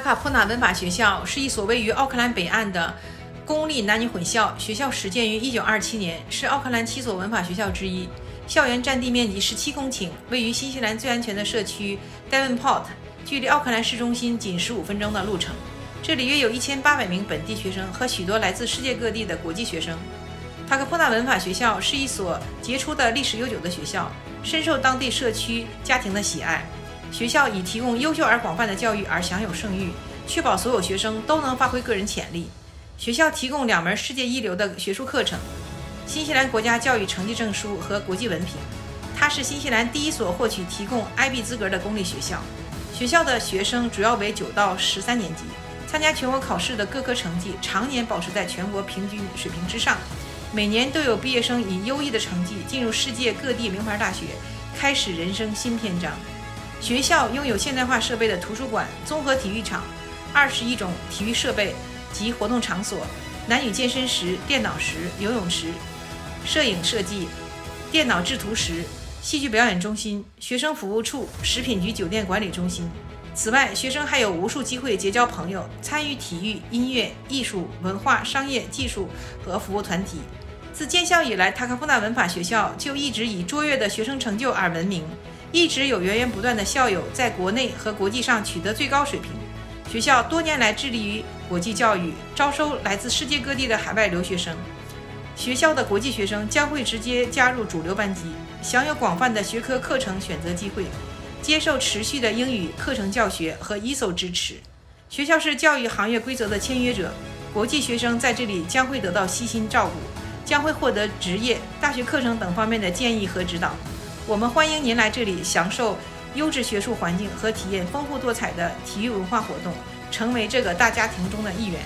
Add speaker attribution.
Speaker 1: 卡普纳文法学校是一所位于奥克兰北岸的公立男女混校，学校始建于1927年，是奥克兰七所文法学校之一。校园占地面积17公顷，位于新西兰最安全的社区 Devonport，距离奥克兰市中心仅15分钟的路程。这里约有一千八百名本地学生和许多来自世界各地的国际学生。塔克普纳文法学校是一所杰出的历史悠久的学校，深受当地社区家庭的喜爱。学校以提供优秀而广泛的教育而享有盛誉，确保所有学生都能发挥个人潜力。学校提供两门世界一流的学术课程：新西兰国家教育成绩证书和国际文凭。它是新西兰第一所获取提供 IB 资格的公立学校。学校的学生主要为九到十三年级，参加全国考试的各科成绩常年保持在全国平均水平之上。每年都有毕业生以优异的成绩进入世界各地名牌大学，开始人生新篇章。学校拥有现代化设备的图书馆、综合体育场、二十一种体育设备及活动场所、男女健身室、电脑室、游泳池、摄影设计、电脑制图室、戏剧表演中心、学生服务处、食品局酒店管理中心。此外，学生还有无数机会结交朋友，参与体育、音乐、艺术、文化、商业、技术和服务团体。自建校以来，塔克夫纳文法学校就一直以卓越的学生成就而闻名，一直有源源不断的校友在国内和国际上取得最高水平。学校多年来致力于国际教育，招收来自世界各地的海外留学生。学校的国际学生将会直接加入主流班级，享有广泛的学科课程选择机会。接受持续的英语课程教学和 ESO 支持。学校是教育行业规则的签约者，国际学生在这里将会得到悉心照顾，将会获得职业、大学课程等方面的建议和指导。我们欢迎您来这里享受优质学术环境和体验丰富多彩的体育文化活动，成为这个大家庭中的一员。